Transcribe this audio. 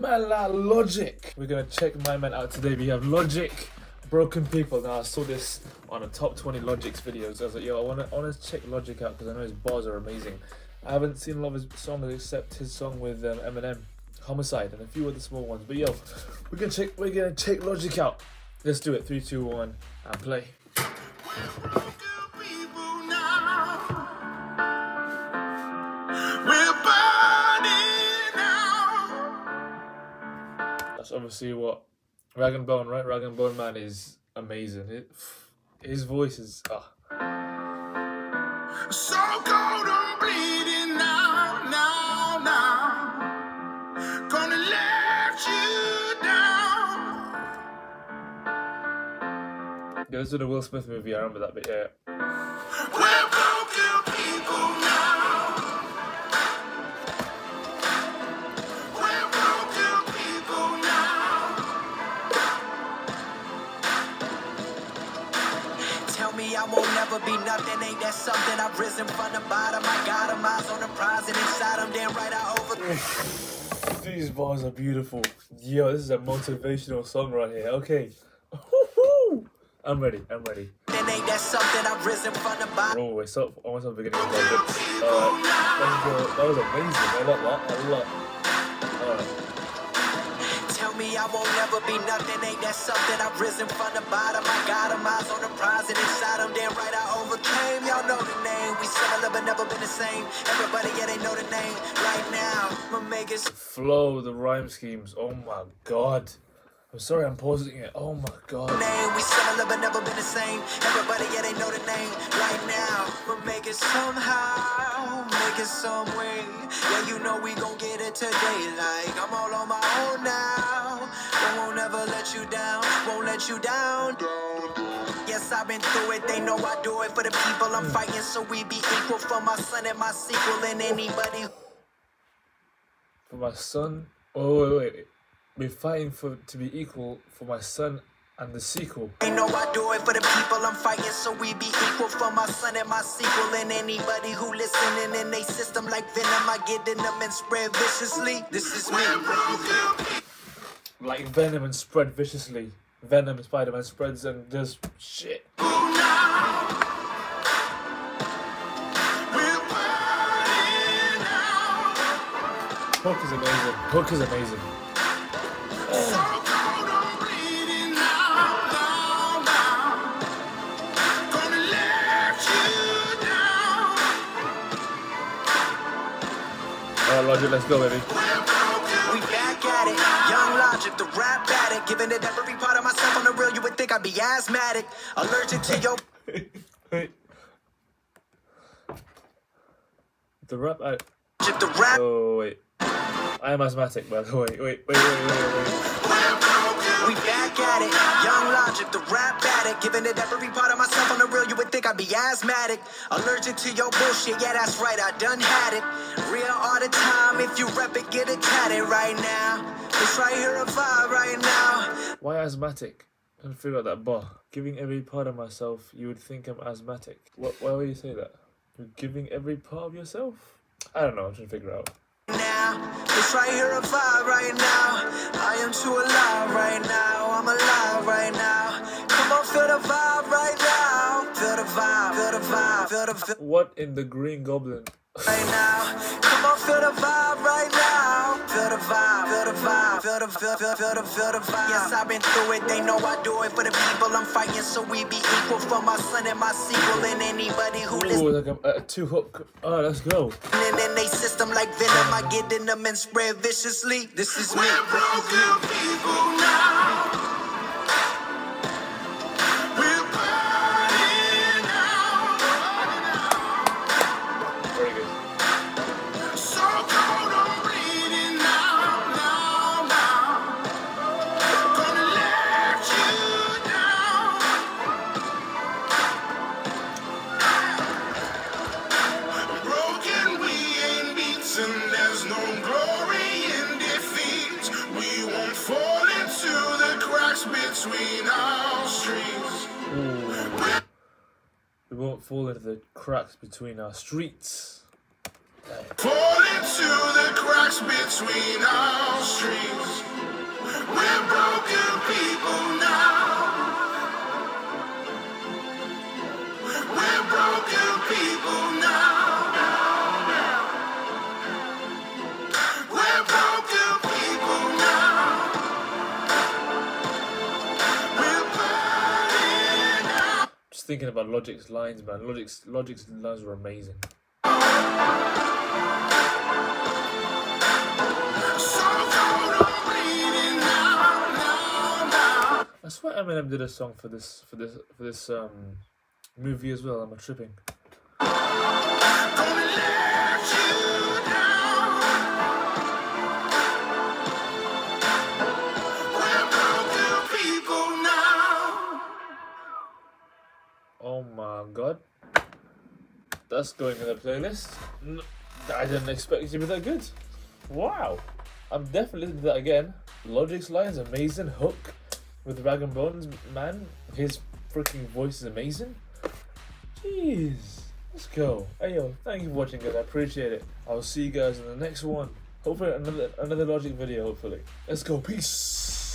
Mala Logic. We're gonna check my man out today. We have Logic, Broken People. Now I saw this on a top 20 Logic's videos. I was like, yo, I wanna, I wanna check Logic out because I know his bars are amazing. I haven't seen a lot of his songs except his song with um, Eminem, Homicide, and a few other small ones. But yo, we're gonna check, we're gonna check Logic out. Let's do it. Three, two, one, and play. Obviously what Rag'n'Bone, right? Rag'n'Bone Man is amazing. It, his voice is ah. So cold I'm bleeding now, now, now. Gonna let you down. Goes to the Will Smith movie. I remember that bit. Yeah. Won't never be nothing. Ain't that something? I've risen from the bottom. I got 'em eyes on the prize, and inside 'em, damn right I over. These bars are beautiful. Yo, this is a motivational song right here. Okay. I'm ready. I'm ready. Then ain't that something? I've risen from the bottom. Oh, wait, stop. Almost the beginning. Alright. That was amazing. I love that. I love Alright. Tell me I won't never be nothing. Ain't that something? I've risen from the bottom. I got 'em eyes on the prize, and inside 'em, damn right I overcame. Y'all know the name. We similar but never been the same. Everybody, yeah, they know the name. Right now, I'ma make it. Flow, the rhyme schemes. Oh my god. I'm sorry I'm pausing it. Oh my god. name. We similar but never been the same. Everybody, yeah, they know the name. Right now, we'll make it somehow, make it some way. Yeah, you know we gon' get it today. Like I'm all on my own now. You down, won't let you down. Yes, I've been through it. They know I do it for the people I'm fighting, so we be equal for my son and my sequel and anybody. For my son. Oh, wait, wait, wait. We're fighting for to be equal for my son and the sequel. They know I do it for the people I'm fighting, so we be equal for my son and my sequel and anybody who listening in they system like venom. I get in them and spread viciously. This is me. Like Venom and spread viciously. Venom and Spider Man spreads and does shit. Hook is amazing. Hook is amazing. Roger, let's go, baby. We back at it. Logic, the rap addict. Giving it every part of myself on the real, you would think I'd be asthmatic. Allergic to your wait. The rap. The rap. oh, wait. I am asthmatic, by the way. Wait, wait, wait, wait, wait. wait. We back at it. Young logic, the rap addict. Giving it every part of myself on the real, you would think I'd be asthmatic. Allergic to your bullshit, yeah, that's right, I done had it. Real all the time, if you rep it, get it tatted right now. It's right here, a vibe right now. Why asthmatic? Trying to figure out that bar. Giving every part of myself, you would think I'm asthmatic. What, why would you say that? You're giving every part of yourself? I don't know, I'm trying to figure out. Now, it's right here, a vibe right now. I am too alive right now. I'm alive right now. Come on, feel the vibe right now. Feel the vibe, feel the vibe, feel the feel What in the Green Goblin? Right now. Come on, feel the vibe right now. Feel the vibe, feel the vibe, feel the feel, feel, feel the feel the vibe. Yes, I've been through it. They know I do it for the people I'm fighting, so we be equal for my son and my sequel and anybody who Ooh, like a, a two hook. Oh, let's go. listening in they system like venom. I get in them and spread viciously. This is me. We're broken people now. We won't fall into the cracks between our streets. Fall into the cracks between our streets. We're broken people. Thinking about Logic's lines, man. Logic's Logic's lines were amazing. Now. Swear Eminem did a song for this for this for this um movie as well. I'm tripping. Oh my god. That's going in the playlist. I didn't expect it to be that good. Wow. I'm definitely listening to that again. Logic's lines amazing. Hook with Rag and Bones man. His freaking voice is amazing. Jeez. Let's go. Hey yo, thank you for watching guys. I appreciate it. I'll see you guys in the next one. Hopefully another another Logic video, hopefully. Let's go. Peace.